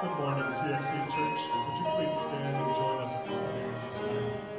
Good morning, CFC Church. Would you please stand and join us in singing this?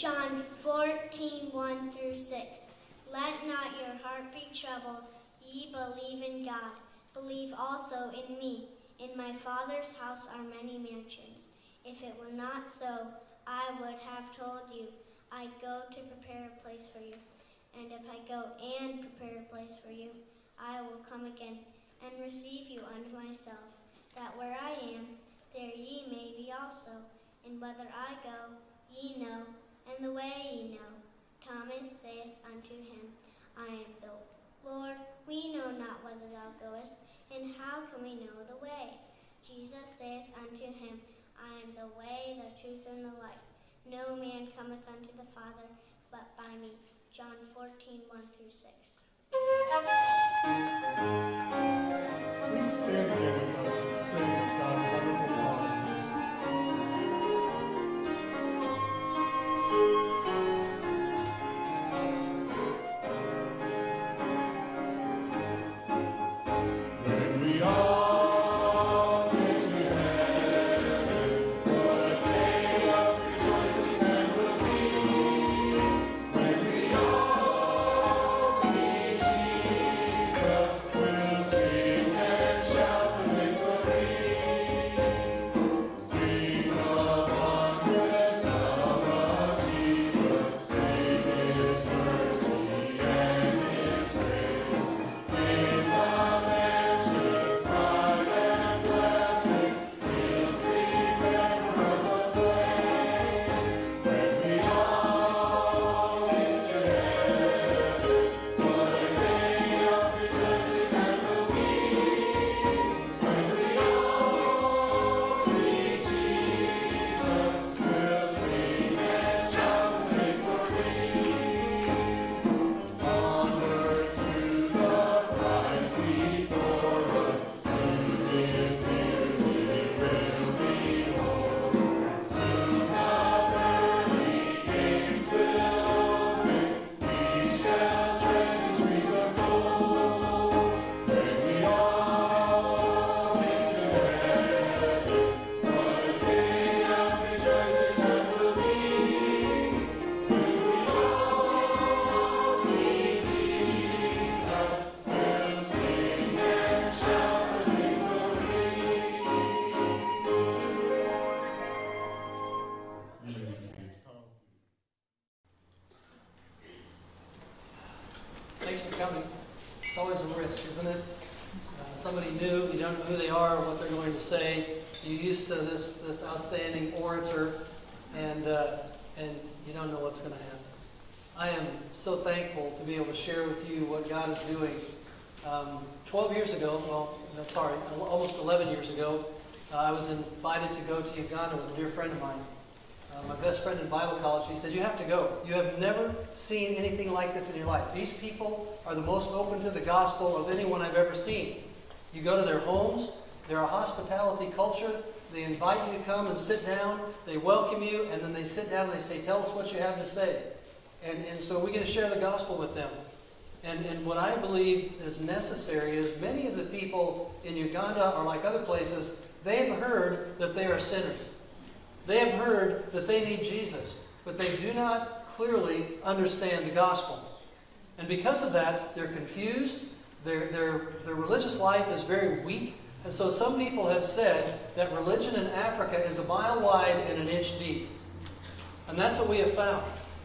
John 14, 1 through 6. Let not your heart be troubled. Ye believe in God. Believe also in me. In my Father's house are many mansions. If it were not so, I would have told you. I go to prepare a place for you. And if I go and prepare a place for you, I will come again and receive you unto myself, that where I am, there ye may be also. And whither I go, ye know, and the way ye know. Thomas saith unto him, I am the Lord, we know not whither thou goest, and how can we know the way? Jesus saith unto him, I am the way, the truth, and the life. No man cometh unto the Father but by me. John 14, 1 through 6. Please stand again are the most open to the gospel of anyone I've ever seen. You go to their homes, they're a hospitality culture. They invite you to come and sit down, they welcome you, and then they sit down and they say, Tell us what you have to say. And, and so we're going to share the gospel with them. And, and what I believe is necessary is many of the people in Uganda or like other places, they have heard that they are sinners. They have heard that they need Jesus, but they do not clearly understand the gospel. And because of that, they're confused. Their, their, their religious life is very weak. And so some people have said that religion in Africa is a mile wide and an inch deep. And that's what we have found.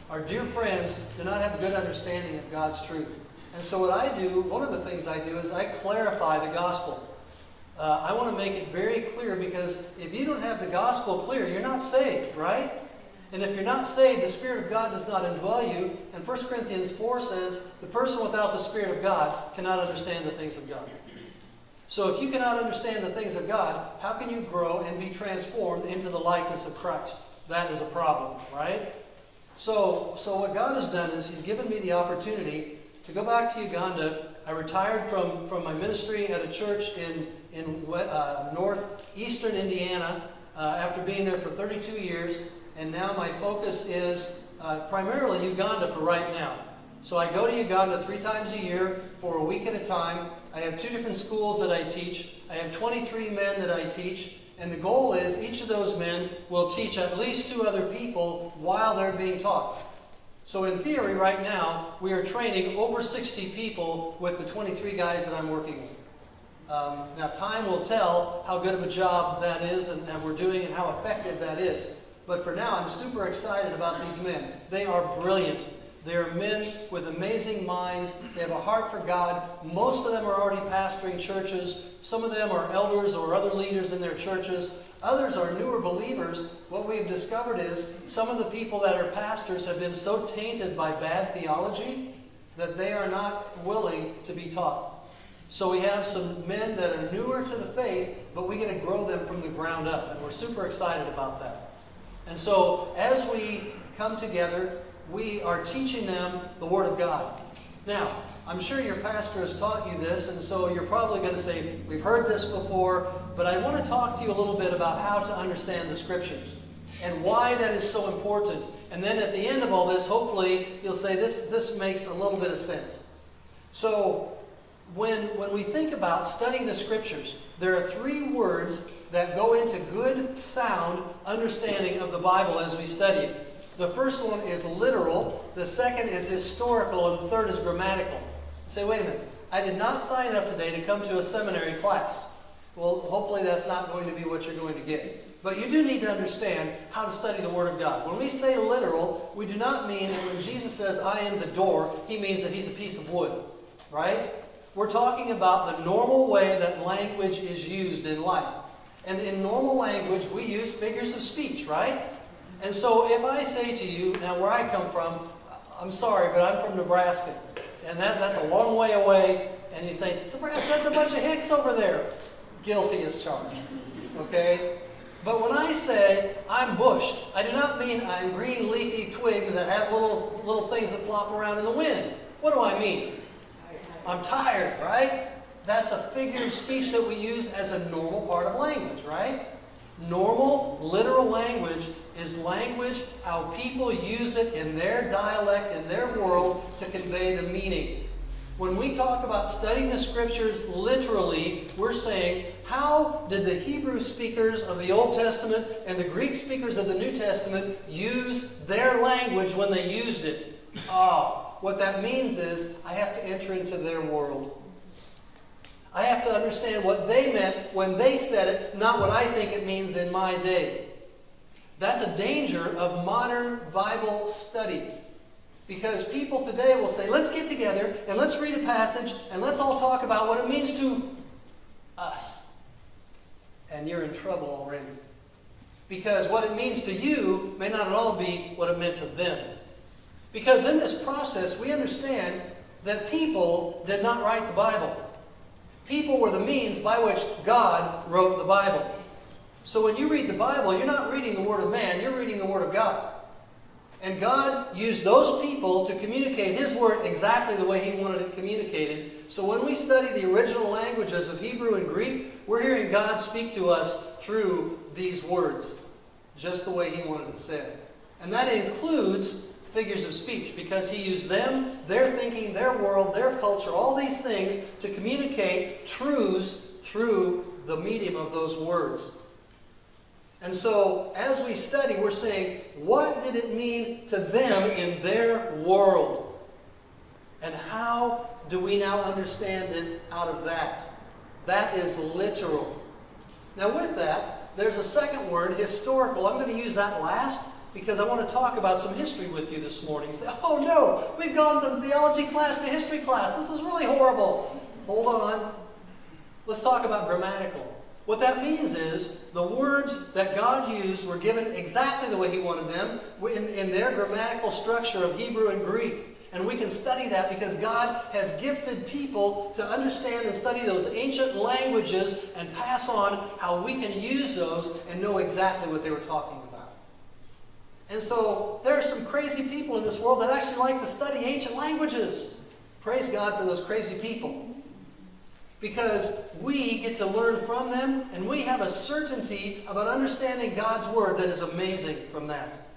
Our dear friends do not have a good understanding of God's truth. And so what I do, one of the things I do is I clarify the gospel. Uh, I want to make it very clear because if you don't have the gospel clear, you're not saved, right? And if you're not saved, the Spirit of God does not indwell you. And 1 Corinthians 4 says, the person without the Spirit of God cannot understand the things of God. So if you cannot understand the things of God, how can you grow and be transformed into the likeness of Christ? That is a problem, right? So, so what God has done is He's given me the opportunity to go back to Uganda. I retired from, from my ministry at a church in, in uh, northeastern Indiana uh, after being there for 32 years, and now my focus is uh, primarily Uganda for right now. So I go to Uganda three times a year for a week at a time. I have two different schools that I teach. I have 23 men that I teach. And the goal is each of those men will teach at least two other people while they're being taught. So in theory, right now, we are training over 60 people with the 23 guys that I'm working with. Um, now, time will tell how good of a job that is and, and we're doing and how effective that is. But for now, I'm super excited about these men. They are brilliant. They are men with amazing minds. They have a heart for God. Most of them are already pastoring churches. Some of them are elders or other leaders in their churches. Others are newer believers. What we've discovered is some of the people that are pastors have been so tainted by bad theology that they are not willing to be taught. So we have some men that are newer to the faith, but we get to grow them from the ground up. And we're super excited about that. And so as we come together, we are teaching them the Word of God. Now, I'm sure your pastor has taught you this, and so you're probably going to say, We've heard this before, but I want to talk to you a little bit about how to understand the Scriptures and why that is so important. And then at the end of all this, hopefully, you'll say, This, this makes a little bit of sense. So, when, when we think about studying the Scriptures, there are three words that go into good, sound understanding of the Bible as we study it. The first one is literal, the second is historical, and the third is grammatical. say, wait a minute, I did not sign up today to come to a seminary class. Well, hopefully that's not going to be what you're going to get. But you do need to understand how to study the Word of God. When we say literal, we do not mean that when Jesus says, I am the door, he means that he's a piece of wood. Right? We're talking about the normal way that language is used in life. And in normal language, we use figures of speech, right? And so if I say to you, now where I come from, I'm sorry, but I'm from Nebraska. And that, that's a long way away. And you think, Nebraska, that's a bunch of hicks over there. Guilty as charged. Okay? But when I say I'm bush, I do not mean I'm green leafy twigs that have little, little things that flop around in the wind. What do I mean? I'm tired, right? That's a figure of speech that we use as a normal part of language, right? Normal, literal language is language how people use it in their dialect, in their world, to convey the meaning. When we talk about studying the scriptures literally, we're saying, how did the Hebrew speakers of the Old Testament and the Greek speakers of the New Testament use their language when they used it? Oh, what that means is I have to enter into their world. I have to understand what they meant when they said it, not what I think it means in my day. That's a danger of modern Bible study. Because people today will say, let's get together and let's read a passage and let's all talk about what it means to us. And you're in trouble already. Because what it means to you may not at all be what it meant to them. Because in this process, we understand that people did not write the Bible. People were the means by which God wrote the Bible. So when you read the Bible, you're not reading the Word of man, you're reading the Word of God. And God used those people to communicate His Word exactly the way He wanted it communicated. So when we study the original languages of Hebrew and Greek, we're hearing God speak to us through these words, just the way He wanted it said. And that includes figures of speech because he used them, their thinking, their world, their culture, all these things to communicate truths through the medium of those words. And so, as we study, we're saying, what did it mean to them in their world? And how do we now understand it out of that? That is literal. Now, with that, there's a second word, historical. I'm going to use that last because I want to talk about some history with you this morning. You say, oh no, we've gone from theology class to history class. This is really horrible. Hold on. Let's talk about grammatical. What that means is the words that God used were given exactly the way He wanted them in, in their grammatical structure of Hebrew and Greek. And we can study that because God has gifted people to understand and study those ancient languages and pass on how we can use those and know exactly what they were talking about. And so there are some crazy people in this world that actually like to study ancient languages. Praise God for those crazy people. Because we get to learn from them, and we have a certainty about understanding God's Word that is amazing from that.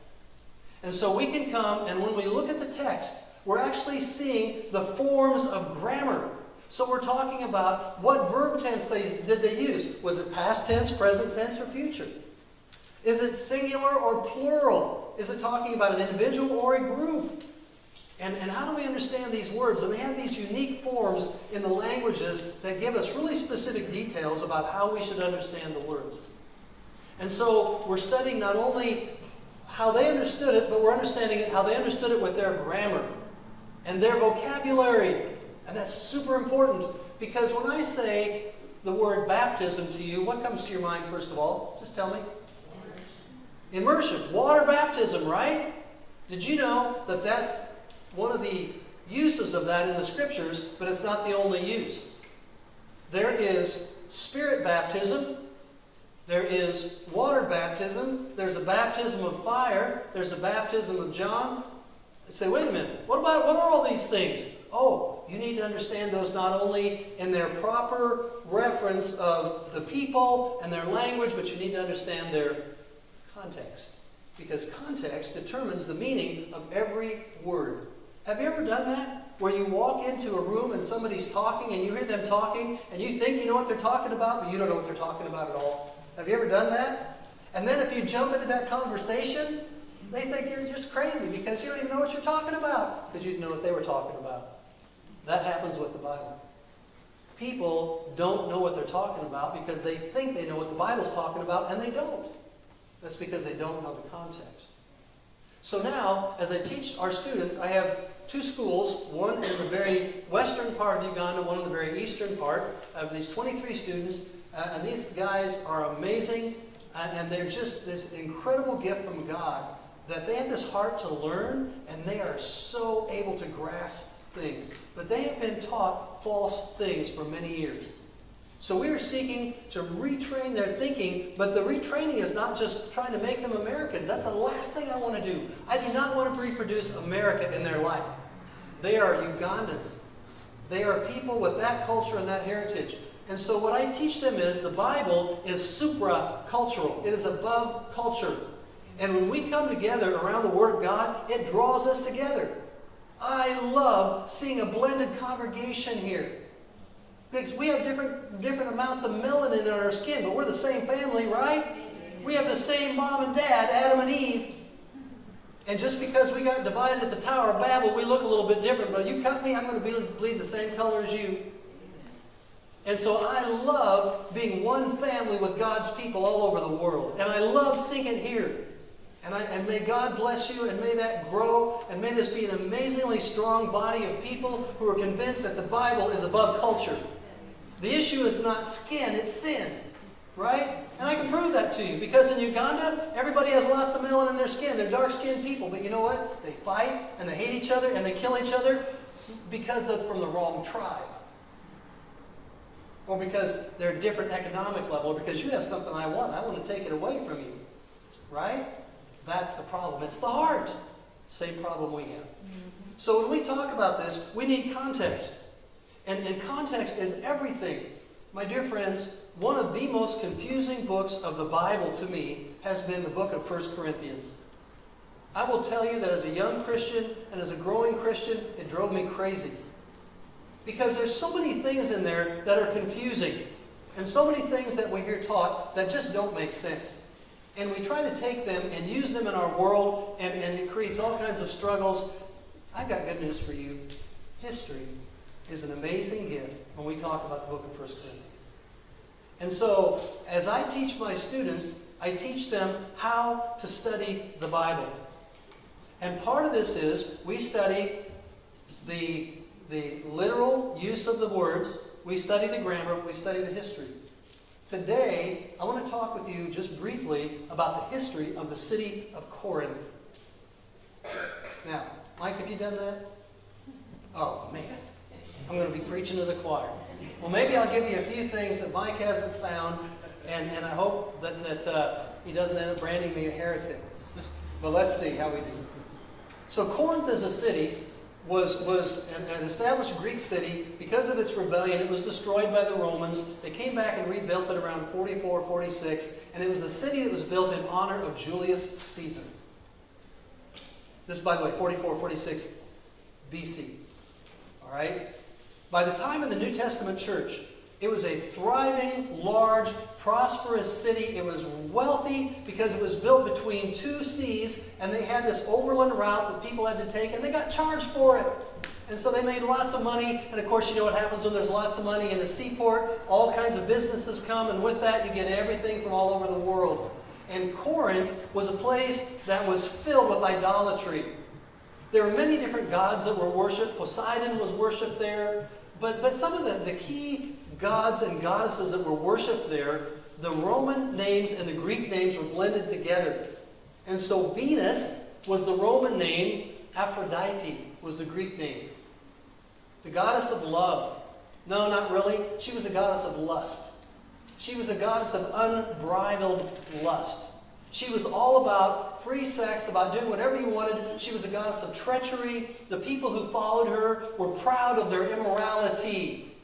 And so we can come, and when we look at the text, we're actually seeing the forms of grammar. So we're talking about what verb tense they, did they use. Was it past tense, present tense, or future? Is it singular or plural? Is it talking about an individual or a group? And, and how do we understand these words? And they have these unique forms in the languages that give us really specific details about how we should understand the words. And so we're studying not only how they understood it, but we're understanding it, how they understood it with their grammar and their vocabulary. And that's super important because when I say the word baptism to you, what comes to your mind first of all? Just tell me. Immersion, water baptism, right? Did you know that that's one of the uses of that in the scriptures, but it's not the only use? There is spirit baptism, there is water baptism, there's a baptism of fire, there's a baptism of John. I say, wait a minute, what about what are all these things? Oh, you need to understand those not only in their proper reference of the people and their language, but you need to understand their context. Because context determines the meaning of every word. Have you ever done that? Where you walk into a room and somebody's talking and you hear them talking and you think you know what they're talking about, but you don't know what they're talking about at all. Have you ever done that? And then if you jump into that conversation, they think you're just crazy because you don't even know what you're talking about because you didn't know what they were talking about. That happens with the Bible. People don't know what they're talking about because they think they know what the Bible's talking about and they don't. That's because they don't know the context. So now, as I teach our students, I have two schools, one in the very western part of Uganda, one in the very eastern part. Have these 23 students, uh, and these guys are amazing, uh, and they're just this incredible gift from God that they have this heart to learn, and they are so able to grasp things. But they have been taught false things for many years. So we are seeking to retrain their thinking, but the retraining is not just trying to make them Americans. That's the last thing I want to do. I do not want to reproduce America in their life. They are Ugandans. They are people with that culture and that heritage. And so what I teach them is the Bible is supra-cultural. It is above culture. And when we come together around the Word of God, it draws us together. I love seeing a blended congregation here. Because we have different, different amounts of melanin in our skin, but we're the same family, right? We have the same mom and dad, Adam and Eve. And just because we got divided at the Tower of Babel, we look a little bit different. But you cut me, I'm going to bleed the same color as you. And so I love being one family with God's people all over the world. And I love seeing it here. And, I, and may God bless you and may that grow and may this be an amazingly strong body of people who are convinced that the Bible is above culture. The issue is not skin, it's sin. Right? And I can prove that to you because in Uganda, everybody has lots of melanin in their skin. They're dark skinned people. But you know what? They fight and they hate each other and they kill each other because they're from the wrong tribe. Or because they're a different economic level, or because you have something I want. I want to take it away from you. Right? That's the problem. It's the heart. Same problem we have. Mm-hmm. So when we talk about this, we need context. And, and context is everything. My dear friends, one of the most confusing books of the Bible to me has been the book of 1 Corinthians. I will tell you that as a young Christian and as a growing Christian, it drove me crazy. Because there's so many things in there that are confusing. And so many things that we hear taught that just don't make sense. And we try to take them and use them in our world, and, and it creates all kinds of struggles. I've got good news for you. History is an amazing gift when we talk about the book of 1 Corinthians. And so, as I teach my students, I teach them how to study the Bible. And part of this is we study the, the literal use of the words, we study the grammar, we study the history. Today, I want to talk with you just briefly about the history of the city of Corinth. Now, Mike, have you done that? Oh, man. I'm going to be preaching to the choir. Well, maybe I'll give you a few things that Mike hasn't found, and, and I hope that, that uh, he doesn't end up branding me a heretic. but let's see how we do. So Corinth as a city was, was an, an, established Greek city. Because of its rebellion, it was destroyed by the Romans. They came back and rebuilt it around 44, 46, and it was a city that was built in honor of Julius Caesar. This, by the way, 44, 46 BC. All right? By the time of the New Testament church, It was a thriving, large, prosperous city. It was wealthy because it was built between two seas, and they had this overland route that people had to take, and they got charged for it. And so they made lots of money. And of course, you know what happens when there's lots of money in a seaport? All kinds of businesses come, and with that, you get everything from all over the world. And Corinth was a place that was filled with idolatry. There were many different gods that were worshipped. Poseidon was worshipped there. But, but some of the, the key gods and goddesses that were worshipped there, the Roman names and the Greek names were blended together. And so Venus was the Roman name, Aphrodite was the Greek name. The goddess of love. No, not really. She was a goddess of lust. She was a goddess of unbridled lust. She was all about free sex, about doing whatever you wanted. She was a goddess of treachery. The people who followed her were proud of their immorality.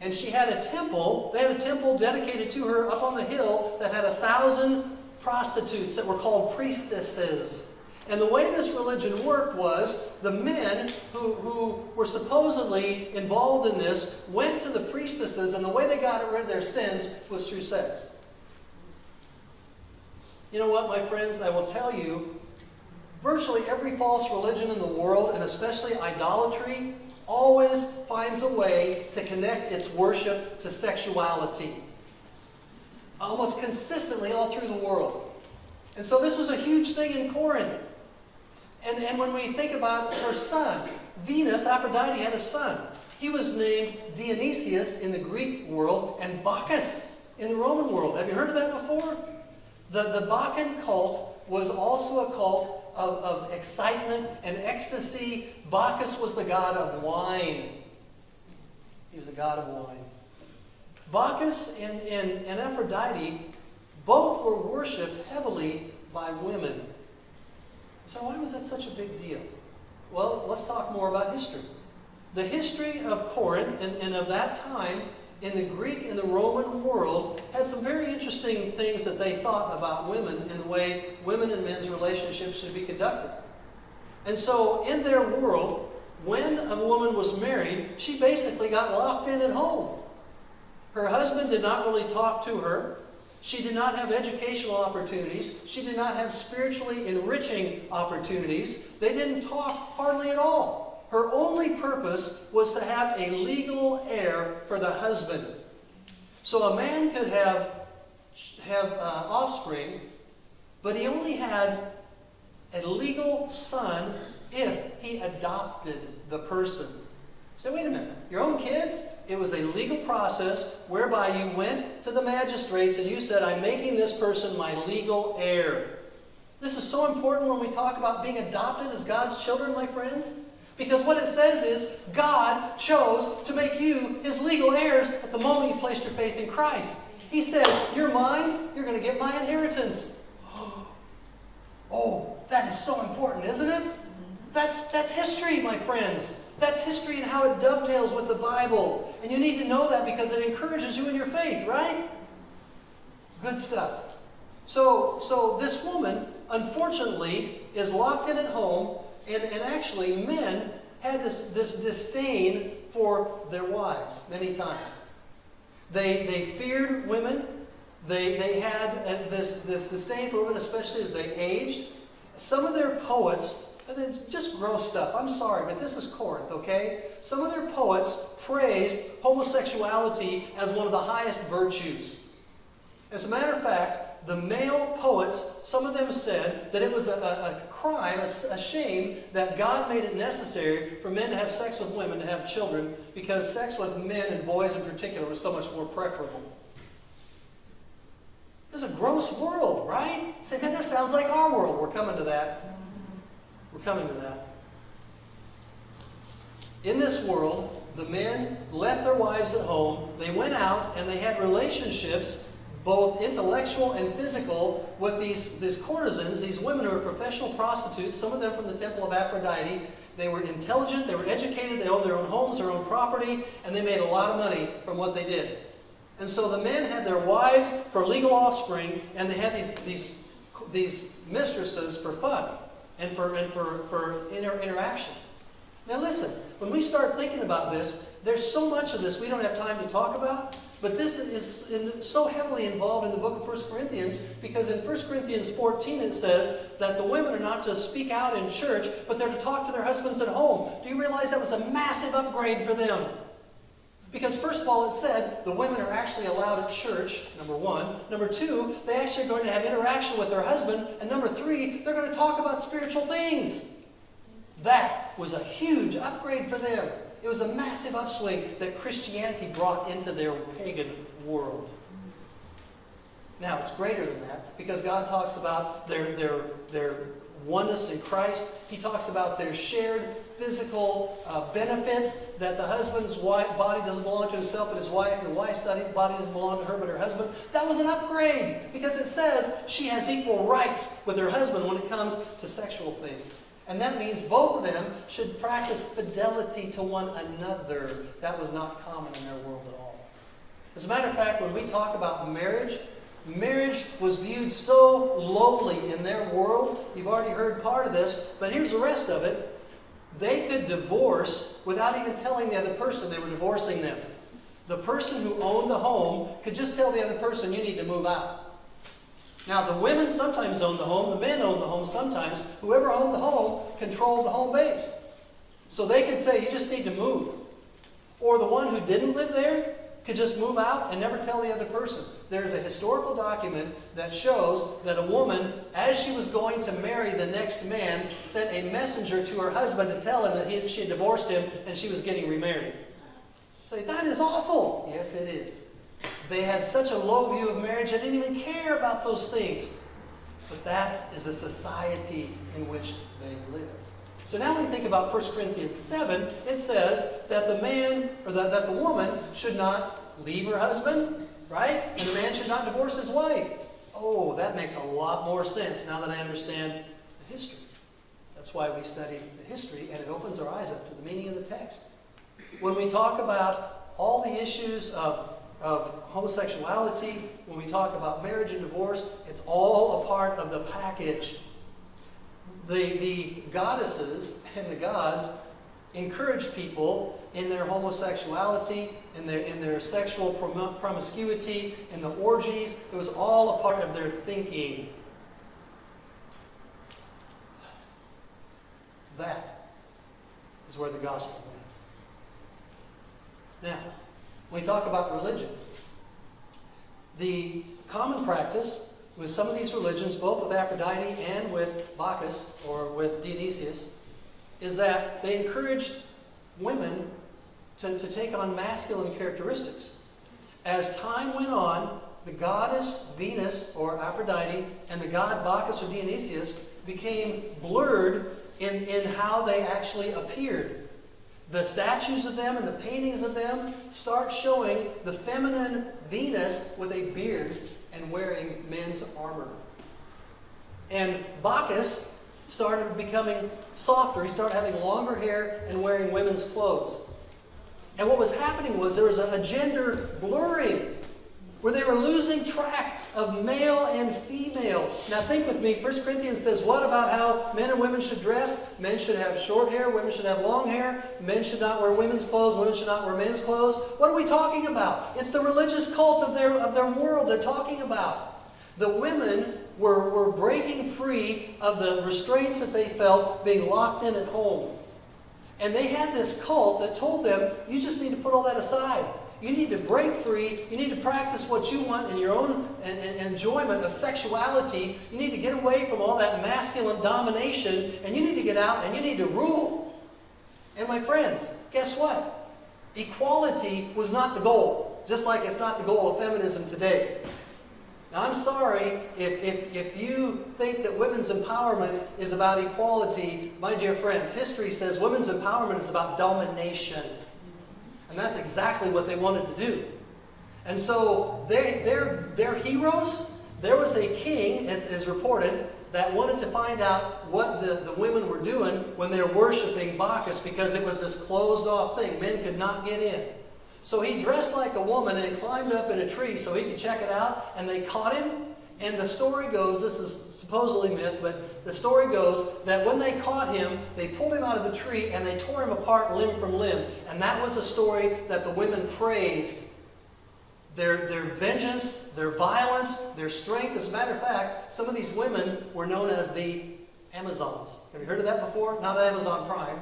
And she had a temple, they had a temple dedicated to her up on the hill that had a thousand prostitutes that were called priestesses. And the way this religion worked was the men who, who were supposedly involved in this went to the priestesses, and the way they got rid of their sins was through sex. You know what, my friends? I will tell you virtually every false religion in the world, and especially idolatry, always finds a way to connect its worship to sexuality. Almost consistently all through the world. And so this was a huge thing in Corinth. And, and when we think about her son, Venus, Aphrodite had a son. He was named Dionysius in the Greek world and Bacchus in the Roman world. Have you heard of that before? The, the Bacchae cult was also a cult of, of excitement and ecstasy. Bacchus was the god of wine. He was the god of wine. Bacchus and, and, and Aphrodite both were worshipped heavily by women. So, why was that such a big deal? Well, let's talk more about history. The history of Corinth and, and of that time in the Greek and the Roman world had some very interesting things that they thought about women and the way women and men's relationships should be conducted. And so, in their world, when a woman was married, she basically got locked in at home. Her husband did not really talk to her. She did not have educational opportunities. She did not have spiritually enriching opportunities. They didn't talk hardly at all. Her only purpose was to have a legal heir for the husband. So a man could have, have uh, offspring, but he only had a legal son if he adopted the person. Say, wait a minute, your own kids? It was a legal process whereby you went to the magistrates and you said, I'm making this person my legal heir. This is so important when we talk about being adopted as God's children, my friends. Because what it says is, God chose to make you his legal heirs at the moment you placed your faith in Christ. He said, You're mine, you're going to get my inheritance. Oh, that is so important, isn't it? That's, that's history, my friends. That's history and how it dovetails with the Bible. And you need to know that because it encourages you in your faith, right? Good stuff. So, so this woman, unfortunately, is locked in at home, and, and actually, men had this, this disdain for their wives many times. They, they feared women. They, they had uh, this, this disdain for women, especially as they aged. Some of their poets and it's just gross stuff. I'm sorry, but this is Corinth, okay? Some of their poets praised homosexuality as one of the highest virtues. As a matter of fact, the male poets, some of them said that it was a, a, a crime, a, a shame, that God made it necessary for men to have sex with women to have children because sex with men and boys in particular was so much more preferable. This is a gross world, right? Say, man, this sounds like our world. We're coming to that. We're coming to that. In this world, the men left their wives at home. They went out and they had relationships, both intellectual and physical, with these, these courtesans, these women who were professional prostitutes, some of them from the Temple of Aphrodite. They were intelligent, they were educated, they owned their own homes, their own property, and they made a lot of money from what they did. And so the men had their wives for legal offspring, and they had these, these, these mistresses for fun and for, and for, for inter interaction. Now listen, when we start thinking about this, there's so much of this we don't have time to talk about, But this is in, so heavily involved in the book of 1 Corinthians because in 1 Corinthians 14 it says that the women are not to speak out in church, but they're to talk to their husbands at home. Do you realize that was a massive upgrade for them? Because, first of all, it said the women are actually allowed at church, number one. Number two, they actually are going to have interaction with their husband. And number three, they're going to talk about spiritual things. That was a huge upgrade for them. It was a massive upswing that Christianity brought into their pagan world. Now, it's greater than that because God talks about their, their, their oneness in Christ. He talks about their shared physical uh, benefits that the husband's wife, body doesn't belong to himself but his wife, and the wife's body doesn't belong to her but her husband. That was an upgrade because it says she has equal rights with her husband when it comes to sexual things. And that means both of them should practice fidelity to one another. That was not common in their world at all. As a matter of fact, when we talk about marriage, marriage was viewed so lowly in their world. You've already heard part of this, but here's the rest of it. They could divorce without even telling the other person they were divorcing them. The person who owned the home could just tell the other person, you need to move out. Now, the women sometimes owned the home, the men owned the home sometimes. Whoever owned the home controlled the home base. So they could say, you just need to move. Or the one who didn't live there could just move out and never tell the other person. There's a historical document that shows that a woman, as she was going to marry the next man, sent a messenger to her husband to tell him that he, she had divorced him and she was getting remarried. Say, that is awful. Yes, it is. They had such a low view of marriage, they didn't even care about those things. But that is a society in which they lived. So now when we think about 1 Corinthians 7, it says that the man, or that, that the woman should not leave her husband, right? And the man should not divorce his wife. Oh, that makes a lot more sense now that I understand the history. That's why we study the history, and it opens our eyes up to the meaning of the text. When we talk about all the issues of of homosexuality, when we talk about marriage and divorce, it's all a part of the package. The, the goddesses and the gods encourage people in their homosexuality, in their, in their sexual prom- promiscuity, in the orgies. It was all a part of their thinking. That is where the gospel went. Now, we talk about religion, the common practice with some of these religions, both with Aphrodite and with Bacchus or with Dionysius, is that they encourage women to, to take on masculine characteristics. As time went on, the goddess Venus or Aphrodite and the god Bacchus or Dionysius became blurred in, in how they actually appeared. The statues of them and the paintings of them start showing the feminine Venus with a beard and wearing men's armor. And Bacchus started becoming softer. He started having longer hair and wearing women's clothes. And what was happening was there was a gender blurring where they were losing track of male and female. Now think with me, 1 Corinthians says what about how men and women should dress? Men should have short hair, women should have long hair, men should not wear women's clothes, women should not wear men's clothes. What are we talking about? It's the religious cult of their, of their world they're talking about. The women were, were breaking free of the restraints that they felt being locked in at home. And they had this cult that told them, you just need to put all that aside. You need to break free. You need to practice what you want in your own enjoyment of sexuality. You need to get away from all that masculine domination, and you need to get out and you need to rule. And my friends, guess what? Equality was not the goal, just like it's not the goal of feminism today. Now, I'm sorry if, if, if you think that women's empowerment is about equality, my dear friends. History says women's empowerment is about domination. And that's exactly what they wanted to do. And so they, they're, they're heroes. There was a king, as, as reported, that wanted to find out what the, the women were doing when they were worshiping Bacchus because it was this closed off thing. Men could not get in. So he dressed like a woman and climbed up in a tree so he could check it out, and they caught him. And the story goes this is supposedly myth, but the story goes that when they caught him, they pulled him out of the tree and they tore him apart limb from limb. And that was a story that the women praised their, their vengeance, their violence, their strength. As a matter of fact, some of these women were known as the Amazons. Have you heard of that before? Not Amazon Prime.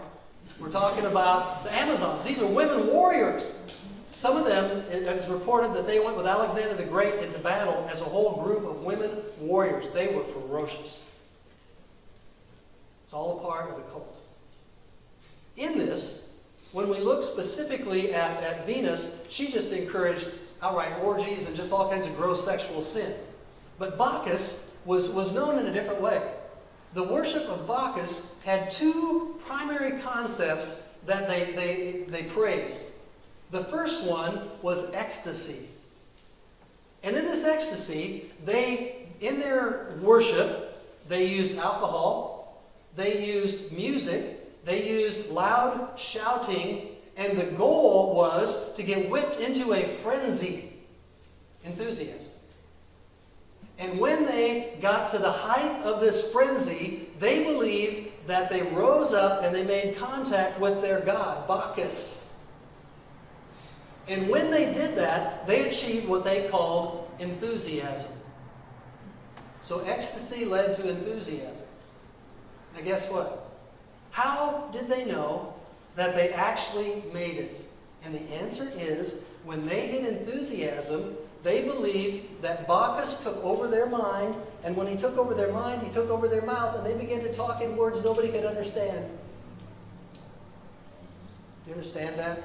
We're talking about the Amazons. These are women warriors. Some of them, it is reported that they went with Alexander the Great into battle as a whole group of women warriors. They were ferocious. It's all a part of the cult. In this, when we look specifically at, at Venus, she just encouraged outright orgies and just all kinds of gross sexual sin. But Bacchus was, was known in a different way. The worship of Bacchus had two primary concepts that they, they, they praised. The first one was ecstasy. And in this ecstasy, they, in their worship, they used alcohol, they used music, they used loud shouting, and the goal was to get whipped into a frenzy. Enthusiasm. And when they got to the height of this frenzy, they believed that they rose up and they made contact with their god, Bacchus. And when they did that, they achieved what they called enthusiasm. So ecstasy led to enthusiasm. Now, guess what? How did they know that they actually made it? And the answer is when they hit enthusiasm, they believed that Bacchus took over their mind, and when he took over their mind, he took over their mouth, and they began to talk in words nobody could understand. Do you understand that?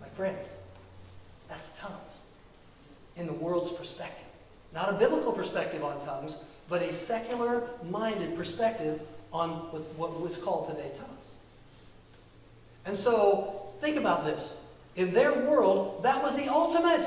My friends, that's tongues in the world's perspective. Not a biblical perspective on tongues, but a secular minded perspective on what was called today tongues. And so, think about this. In their world, that was the ultimate.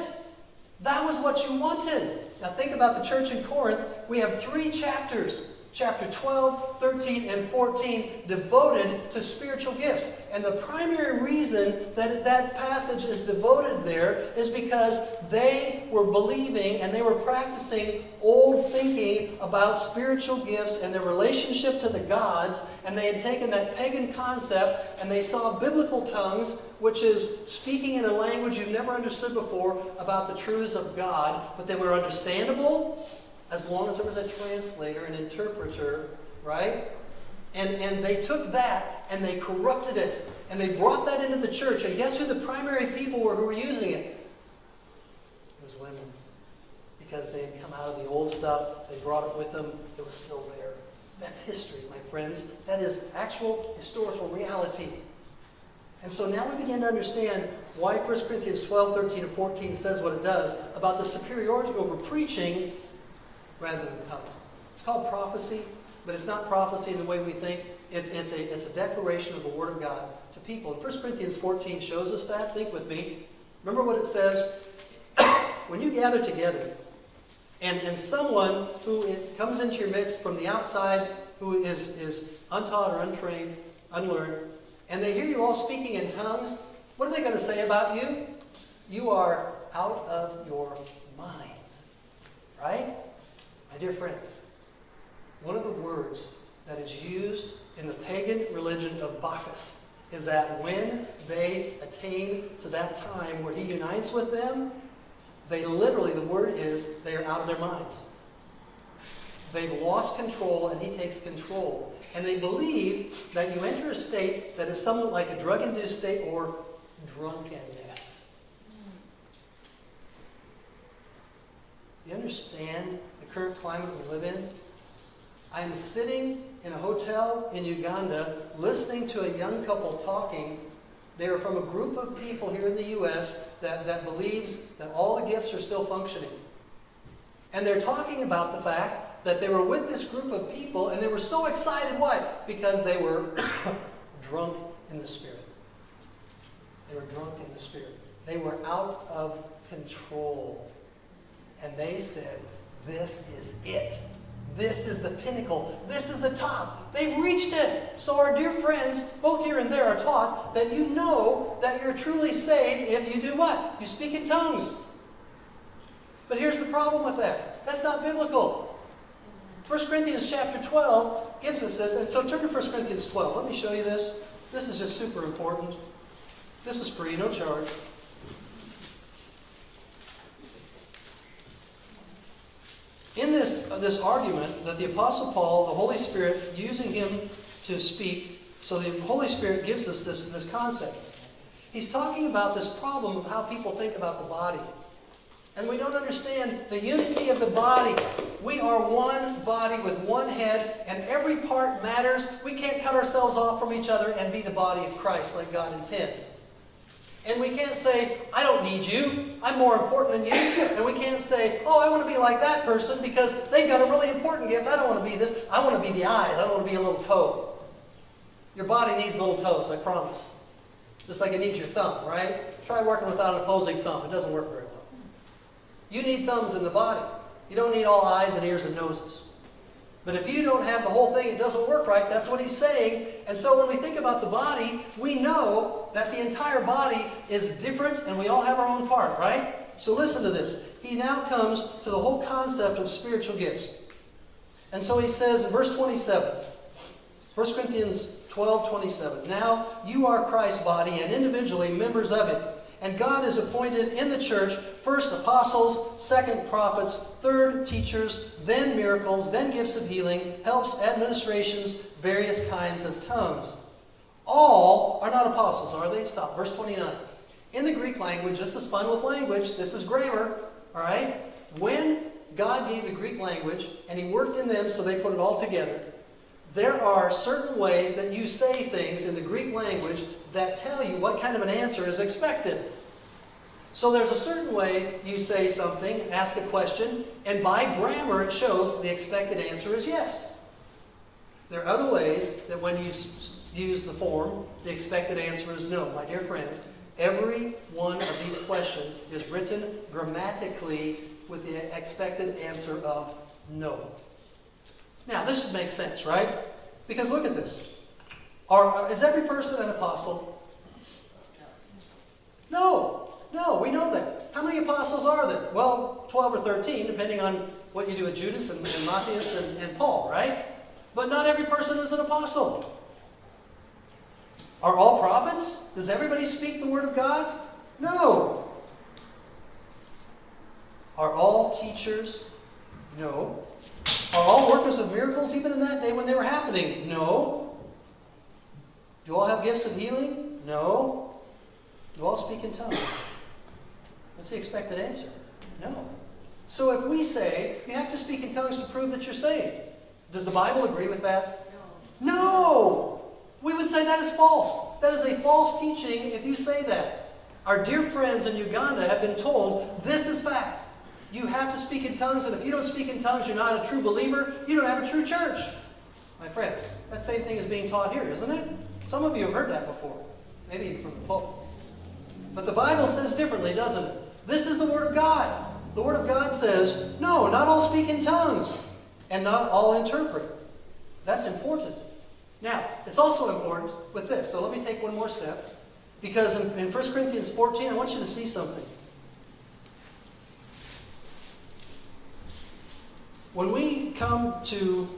That was what you wanted. Now think about the church in Corinth. We have three chapters chapter 12, 13, and 14 devoted to spiritual gifts. And the primary reason that that passage is devoted there is because they were believing and they were practicing old thinking about spiritual gifts and their relationship to the gods. And they had taken that pagan concept and they saw biblical tongues, which is speaking in a language you've never understood before about the truths of God, but they were understandable as long as there was a translator, an interpreter, right? And, and they took that and they corrupted it. And they brought that into the church. And guess who the primary people were who were using it? It was women. Because they had come out of the old stuff, they brought it with them, it was still there. That's history, my friends. That is actual historical reality. And so now we begin to understand why 1 Corinthians 12, 13, and 14 says what it does about the superiority over preaching rather than tongues. It's called prophecy, but it's not prophecy in the way we think. It's, it's, a, it's a declaration of the Word of God to people. And 1 Corinthians 14 shows us that. Think with me. Remember what it says? when you gather together, and, and someone who comes into your midst from the outside who is, is untaught or untrained, unlearned, and they hear you all speaking in tongues, what are they going to say about you? You are out of your minds. Right? My dear friends, one of the words that is used in the pagan religion of Bacchus is that when they attain to that time where he unites with them, they literally, the word is, they are out of their minds. They've lost control and he takes control. And they believe that you enter a state that is somewhat like a drug induced state or drunkenness. You understand current climate we live in. I am sitting in a hotel in Uganda listening to a young couple talking. They are from a group of people here in the U.S. that, that believes that all the gifts are still functioning. And they're talking about the fact that they were with this group of people and they were so excited. Why? Because they were drunk in the Spirit. They were drunk in the Spirit. They were out of control. And they said, this is it. This is the pinnacle. This is the top. They've reached it. So, our dear friends, both here and there, are taught that you know that you're truly saved if you do what? You speak in tongues. But here's the problem with that that's not biblical. 1 Corinthians chapter 12 gives us this. And so, turn to 1 Corinthians 12. Let me show you this. This is just super important. This is free, no charge. This, uh, this argument that the Apostle Paul, the Holy Spirit, using him to speak, so the Holy Spirit gives us this, this concept. He's talking about this problem of how people think about the body. And we don't understand the unity of the body. We are one body with one head, and every part matters. We can't cut ourselves off from each other and be the body of Christ like God intends. And we can't say, I don't need you. I'm more important than you. And we can't say, oh, I want to be like that person because they've got a really important gift. I don't want to be this. I want to be the eyes. I don't want to be a little toe. Your body needs little toes, I promise. Just like it needs your thumb, right? Try working without an opposing thumb. It doesn't work very well. You need thumbs in the body. You don't need all eyes and ears and noses. But if you don't have the whole thing, it doesn't work right. That's what he's saying. And so when we think about the body, we know that the entire body is different and we all have our own part, right? So listen to this. He now comes to the whole concept of spiritual gifts. And so he says in verse 27, 1 Corinthians 12 27, Now you are Christ's body and individually members of it. And God has appointed in the church first apostles, second prophets, third teachers, then miracles, then gifts of healing, helps, administrations, various kinds of tongues. All are not apostles, are they? Stop. Verse 29. In the Greek language, this is fun with language, this is grammar, all right? When God gave the Greek language and He worked in them so they put it all together, there are certain ways that you say things in the Greek language that tell you what kind of an answer is expected. So there's a certain way you say something, ask a question, and by grammar it shows the expected answer is yes. There are other ways that when you use the form, the expected answer is no. My dear friends, every one of these questions is written grammatically with the expected answer of no. Now, this should make sense, right? Because look at this. Are, is every person an apostle? No. No, we know that. How many apostles are there? Well, 12 or 13, depending on what you do with Judas and, and Matthias and, and Paul, right? But not every person is an apostle. Are all prophets? Does everybody speak the word of God? No. Are all teachers? No. Are all workers of miracles even in that day when they were happening? No. Do all have gifts of healing? No. Do all speak in tongues? What's the expected answer? No. So if we say you have to speak in tongues to prove that you're saved, does the Bible agree with that? No. No! We would say that is false. That is a false teaching if you say that. Our dear friends in Uganda have been told this is fact. You have to speak in tongues, and if you don't speak in tongues, you're not a true believer. You don't have a true church. My friends, that same thing is being taught here, isn't it? Some of you have heard that before, maybe from the Pope. But the Bible says differently, doesn't it? This is the Word of God. The Word of God says, no, not all speak in tongues, and not all interpret. That's important. Now, it's also important with this. So let me take one more step. Because in, in 1 Corinthians 14, I want you to see something. When we come to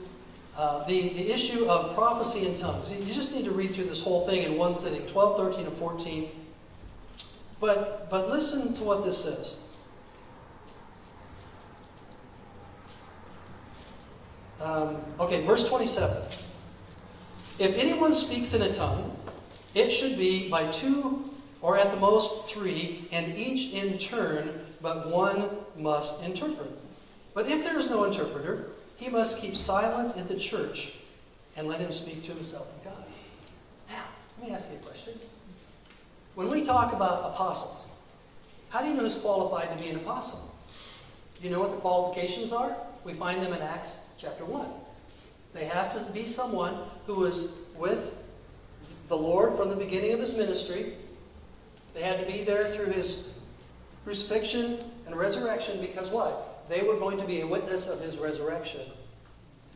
uh, the, the issue of prophecy in tongues, you just need to read through this whole thing in one sitting 12, 13, and 14. But, but listen to what this says. Um, okay, verse 27. If anyone speaks in a tongue, it should be by two or at the most three, and each in turn, but one must interpret. But if there is no interpreter, he must keep silent in the church and let him speak to himself and God. Now, let me ask you a question. When we talk about apostles, how do you know who's qualified to be an apostle? Do you know what the qualifications are? We find them in Acts chapter 1. They have to be someone who was with the Lord from the beginning of his ministry. They had to be there through his crucifixion and resurrection because what? They were going to be a witness of his resurrection.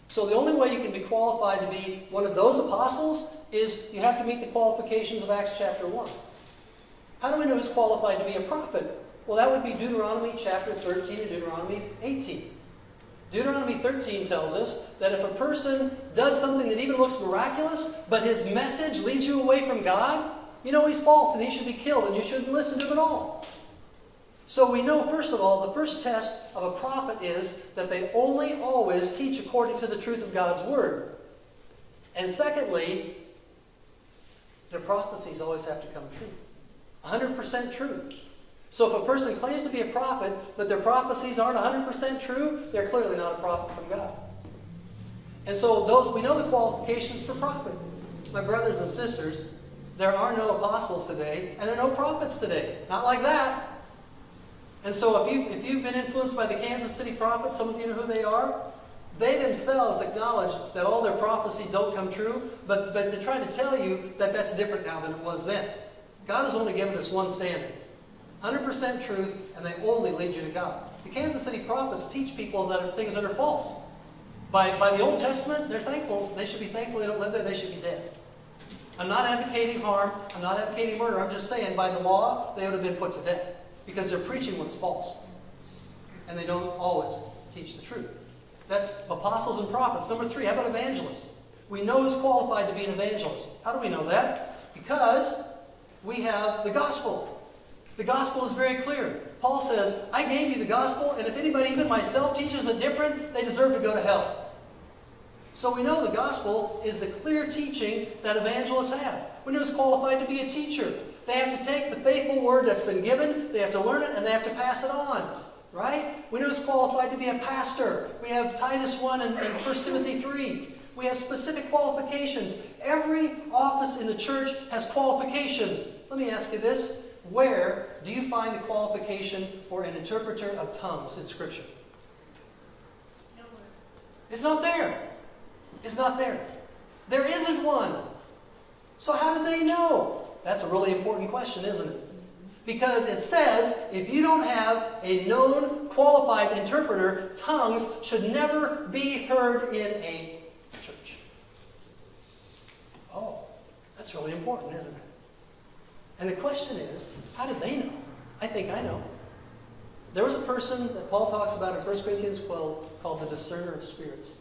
So the only way you can be qualified to be one of those apostles is you have to meet the qualifications of Acts chapter 1. How do we know who's qualified to be a prophet? Well, that would be Deuteronomy chapter 13 and Deuteronomy 18. Deuteronomy 13 tells us that if a person does something that even looks miraculous, but his message leads you away from God, you know he's false and he should be killed and you shouldn't listen to him at all. So we know, first of all, the first test of a prophet is that they only always teach according to the truth of God's Word. And secondly, their prophecies always have to come true. 100% true. So if a person claims to be a prophet, but their prophecies aren't 100% true, they're clearly not a prophet from God. And so those we know the qualifications for prophet. My brothers and sisters, there are no apostles today, and there are no prophets today. Not like that. And so if you if you've been influenced by the Kansas City prophets, some of you know who they are. They themselves acknowledge that all their prophecies don't come true, but, but they're trying to tell you that that's different now than it was then. God has only given us one standard 100% truth, and they only lead you to God. The Kansas City prophets teach people that things that are false. By, by the Old Testament, they're thankful. They should be thankful they don't live there. They should be dead. I'm not advocating harm. I'm not advocating murder. I'm just saying by the law, they would have been put to death because they're preaching what's false. And they don't always teach the truth. That's apostles and prophets. Number three, how about evangelists? We know who's qualified to be an evangelist. How do we know that? Because we have the gospel. The gospel is very clear. Paul says, I gave you the gospel, and if anybody, even myself, teaches it different, they deserve to go to hell. So we know the gospel is the clear teaching that evangelists have. We know who's qualified to be a teacher. They have to take the faithful word that's been given, they have to learn it, and they have to pass it on. Right? We know who's qualified to be a pastor. We have Titus 1 and, and 1 Timothy 3. We have specific qualifications. Every office in the church has qualifications. Let me ask you this. Where do you find the qualification for an interpreter of tongues in Scripture? It's not there. It's not there. There isn't one. So how did they know? That's a really important question, isn't it? Because it says if you don't have a known qualified interpreter, tongues should never be heard in a church. Oh, that's really important, isn't it? And the question is, how did they know? I think I know. There was a person that Paul talks about in 1 Corinthians 12 called the discerner of spirits.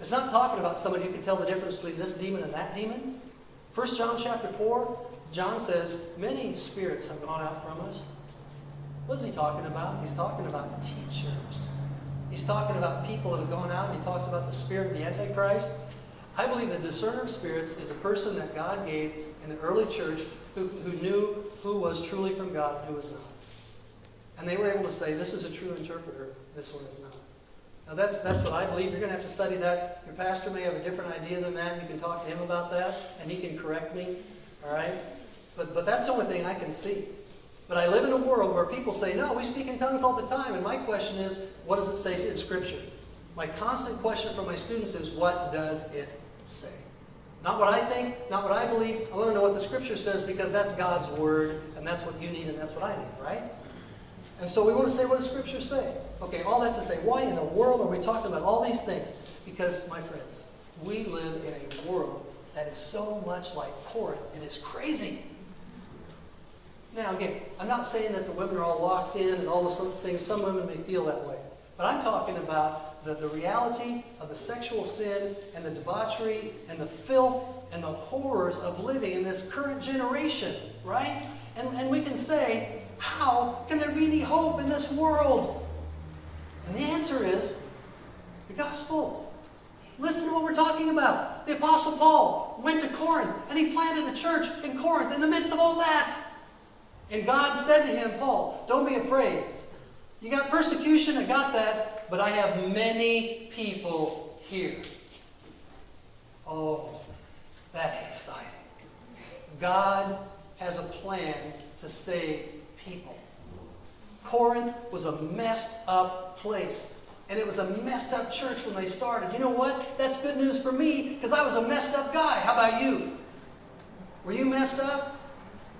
It's not talking about somebody who can tell the difference between this demon and that demon. 1 John chapter 4, John says, Many spirits have gone out from us. What is he talking about? He's talking about teachers. He's talking about people that have gone out, and he talks about the spirit of the Antichrist. I believe the discerner of spirits is a person that God gave in the early church who, who knew who was truly from God and who was not. And they were able to say, this is a true interpreter, this one is not. Now that's, that's what I believe. You're going to have to study that. Your pastor may have a different idea than that. You can talk to him about that, and he can correct me. All right? But, but that's the only thing I can see. But I live in a world where people say, no, we speak in tongues all the time. And my question is, what does it say in Scripture? My constant question for my students is, what does it say? Not what I think, not what I believe. I want to know what the Scripture says because that's God's Word, and that's what you need, and that's what I need, right? And so we want to say, what does Scripture say? Okay, all that to say, why in the world are we talking about all these things? Because, my friends, we live in a world that is so much like Corinth. And It is crazy. Now, again, I'm not saying that the women are all locked in and all those things. Some women may feel that way. But I'm talking about the, the reality of the sexual sin and the debauchery and the filth and the horrors of living in this current generation, right? And, and we can say, how can there be any hope in this world? And the answer is the gospel. Listen to what we're talking about. The Apostle Paul went to Corinth and he planted a church in Corinth in the midst of all that. And God said to him, Paul, don't be afraid. You got persecution, I got that, but I have many people here. Oh, that's exciting. God has a plan to save people. Corinth was a messed up place. And it was a messed up church when they started. You know what? That's good news for me because I was a messed up guy. How about you? Were you messed up?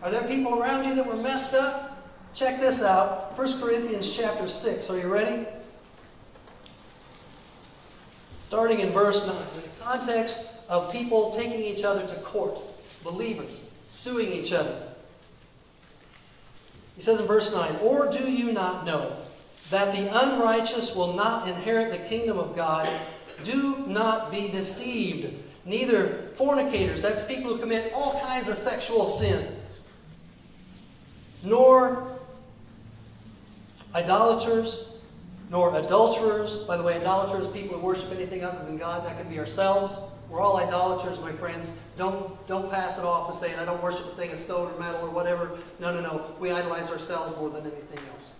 Are there people around you that were messed up? Check this out 1 Corinthians chapter 6. Are you ready? Starting in verse 9. In the context of people taking each other to court, believers suing each other. He says in verse 9, Or do you not know that the unrighteous will not inherit the kingdom of God? Do not be deceived. Neither fornicators, that's people who commit all kinds of sexual sin, nor idolaters, nor adulterers. By the way, idolaters, people who worship anything other than God, that could be ourselves. We're all idolaters, my friends. Don't, don't pass it off as saying, I don't worship a thing of stone or metal or whatever. No, no, no. We idolize ourselves more than anything else.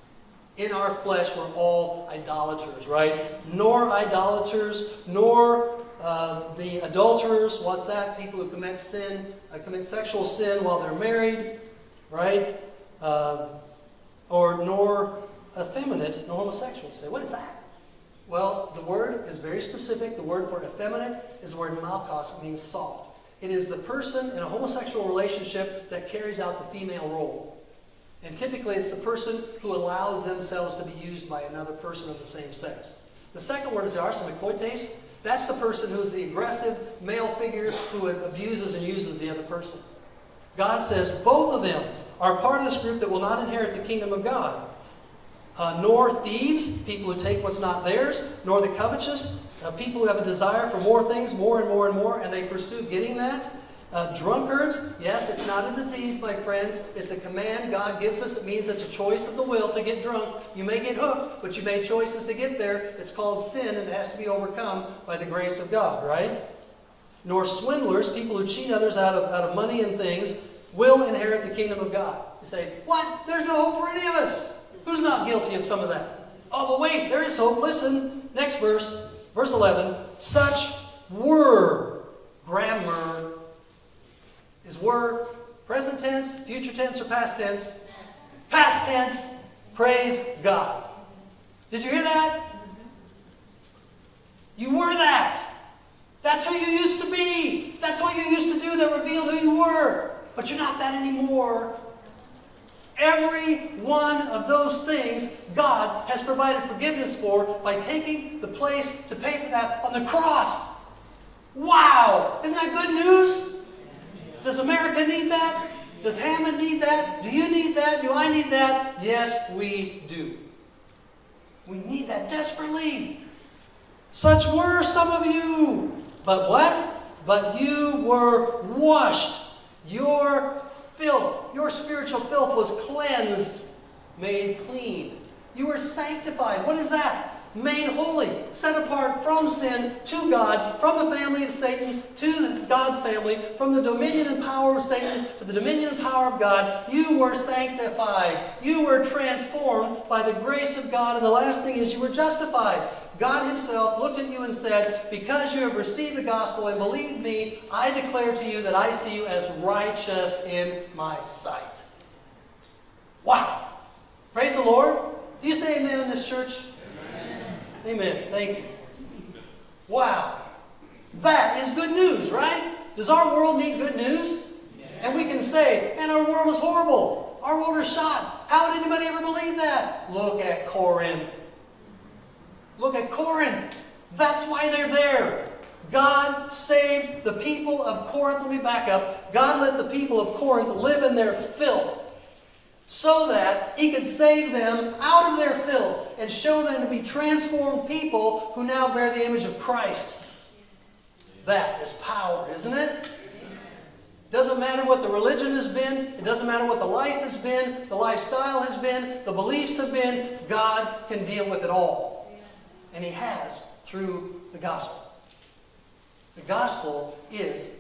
In our flesh, we're all idolaters, right? Nor idolaters, nor uh, the adulterers. What's that? People who commit sin, uh, commit sexual sin while they're married, right? Uh, or nor effeminate, nor homosexuals. Say, what is that? Well, the word is very specific. The word for effeminate is the word malakos, it means salt. It is the person in a homosexual relationship that carries out the female role. And typically, it's the person who allows themselves to be used by another person of the same sex. The second word is the arsenokoites. That's the person who is the aggressive male figure who abuses and uses the other person. God says both of them are part of this group that will not inherit the kingdom of God. Uh, nor thieves, people who take what's not theirs, nor the covetous, uh, people who have a desire for more things, more and more and more, and they pursue getting that. Uh, drunkards, yes, it's not a disease, my friends. It's a command God gives us. It means it's a choice of the will to get drunk. You may get hooked, but you made choices to get there. It's called sin, and it has to be overcome by the grace of God, right? Nor swindlers, people who cheat others out of, out of money and things, will inherit the kingdom of God. You say, What? There's no hope for any of us. Who's not guilty of some of that? Oh, but wait, there is hope. Listen, next verse, verse 11. Such were grammar is were present tense, future tense, or past tense? Past tense. Praise God. Did you hear that? Mm-hmm. You were that. That's who you used to be. That's what you used to do that revealed who you were. But you're not that anymore. Every one of those things God has provided forgiveness for by taking the place to pay for that on the cross. Wow! Isn't that good news? Does America need that? Does Hammond need that? Do you need that? Do I need that? Yes, we do. We need that desperately. Such were some of you. But what? But you were washed. Your filth, your spiritual filth was cleansed, made clean. You were sanctified. What is that? made holy, set apart from sin to God, from the family of Satan to God's family, from the dominion and power of Satan to the dominion and power of God. You were sanctified. You were transformed by the grace of God. And the last thing is, you were justified. God Himself looked at you and said, Because you have received the gospel and believed me, I declare to you that I see you as righteous in my sight. Wow! Praise the Lord. Do you say amen in this church? Amen. Thank you. Wow. That is good news, right? Does our world need good news? And we can say, and our world is horrible. Our world is shot. How would anybody ever believe that? Look at Corinth. Look at Corinth. That's why they're there. God saved the people of Corinth. Let me back up. God let the people of Corinth live in their filth so that he could save them out of their filth and show them to be transformed people who now bear the image of Christ. That is power, isn't it? it? Doesn't matter what the religion has been, it doesn't matter what the life has been, the lifestyle has been, the beliefs have been, God can deal with it all. And He has through the gospel. The gospel is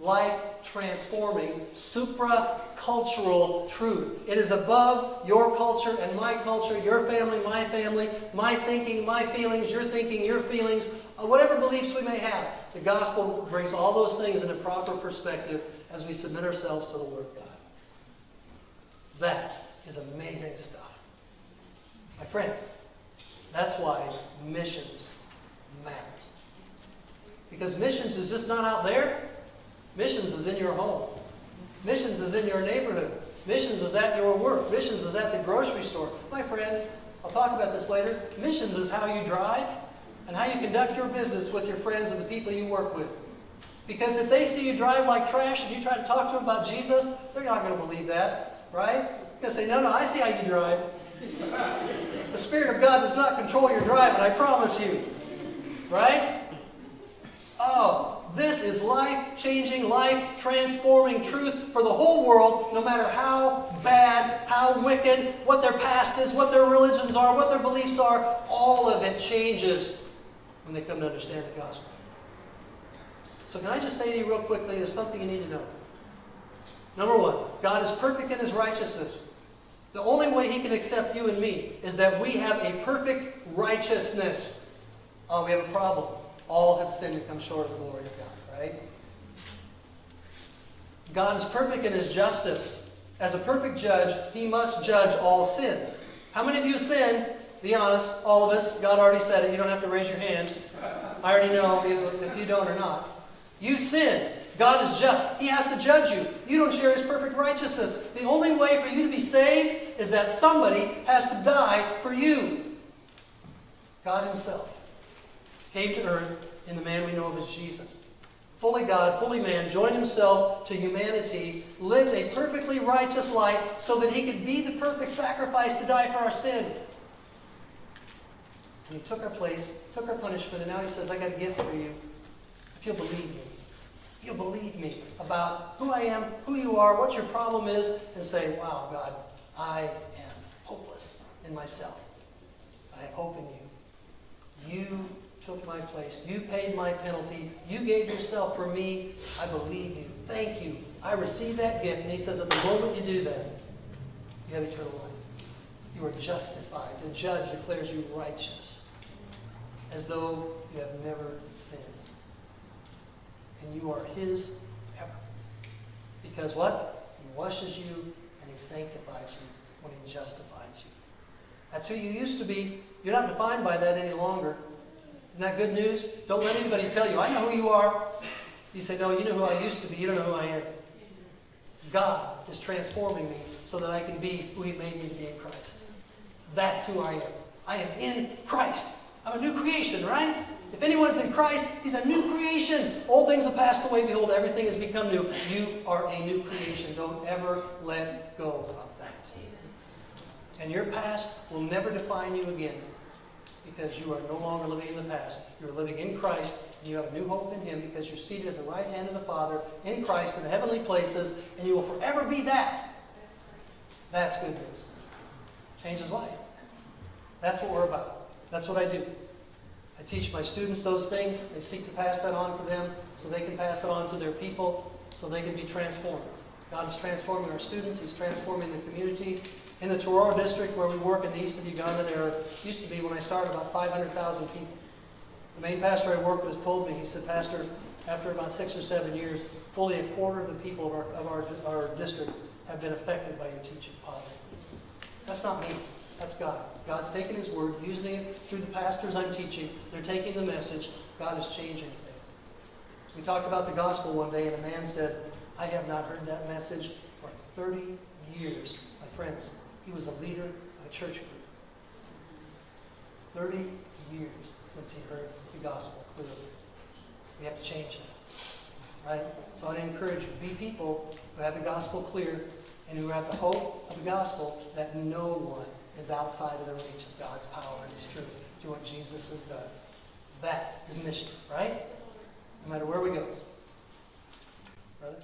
life transforming, supra cultural truth. It is above your culture and my culture, your family, my family, my thinking, my feelings, your thinking, your feelings, uh, whatever beliefs we may have. The gospel brings all those things into proper perspective as we submit ourselves to the Word of God. That is amazing stuff. My friends, that's why missions matters. Because missions is just not out there. Missions is in your home. Missions is in your neighborhood. Missions is at your work. Missions is at the grocery store. My friends, I'll talk about this later. Missions is how you drive and how you conduct your business with your friends and the people you work with. Because if they see you drive like trash and you try to talk to them about Jesus, they're not going to believe that, right? They're going to say, no, no, I see how you drive. the Spirit of God does not control your driving, I promise you. Right? Oh, this is life changing, life transforming truth for the whole world, no matter how bad, how how wicked, what their past is, what their religions are, what their beliefs are. All of it changes when they come to understand the gospel. So, can I just say to you real quickly, there's something you need to know. Number one, God is perfect in his righteousness. The only way he can accept you and me is that we have a perfect righteousness. Oh, we have a problem. All have sinned and come short of the glory of God, right? God is perfect in his justice. As a perfect judge, he must judge all sin. How many of you sin? Be honest, all of us. God already said it. You don't have to raise your hand. I already know if you don't or not. You sin. God is just. He has to judge you. You don't share his perfect righteousness. The only way for you to be saved is that somebody has to die for you. God himself came to earth in the man we know of as Jesus. Fully God, fully man, joined himself to humanity, lived a perfectly righteous life so that he could be the perfect sacrifice to die for our sin. And he took our place, took our punishment, and now he says, I got a gift for you. If you'll believe me. You'll believe me about who I am, who you are, what your problem is, and say, wow, God, I am hopeless in myself. I have hope in you. You took my place. You paid my penalty. You gave yourself for me. I believe you. Thank you. I receive that gift. And he says, at the moment you do that, you have eternal life. You are justified. The judge declares you righteous, as though you have never. You are his ever. Because what? He washes you and he sanctifies you when he justifies you. That's who you used to be. You're not defined by that any longer. Isn't that good news? Don't let anybody tell you, I know who you are. You say, no, you know who I used to be. You don't know who I am. God is transforming me so that I can be who he made me to be in Christ. That's who I am. I am in Christ. I'm a new creation, right? If anyone's in Christ, he's a new creation. Old things have passed away. Behold, everything has become new. You are a new creation. Don't ever let go of that. And your past will never define you again because you are no longer living in the past. You're living in Christ, and you have a new hope in Him because you're seated at the right hand of the Father in Christ in the heavenly places, and you will forever be that. That's good news. Changes life. That's what we're about. That's what I do. I teach my students those things. I seek to pass that on to them so they can pass it on to their people so they can be transformed. God is transforming our students. He's transforming the community. In the Tororo district where we work in the east of Uganda, there used to be, when I started, about 500,000 people. The main pastor I worked with told me, he said, Pastor, after about six or seven years, fully a quarter of the people of our, of our, our district have been affected by your teaching, Father. That's not me. That's God. God's taking His Word, using it through the pastors I'm teaching. They're taking the message. God is changing things. We talked about the gospel one day, and a man said, I have not heard that message for 30 years. My friends, he was a leader of a church group. 30 years since he heard the gospel clearly. We have to change that. Right? So I'd encourage you, be people who have the gospel clear and who have the hope of the gospel that no one is outside of the reach of God's power and His truth through what Jesus has done. That is mission, right? No matter where we go. Brother?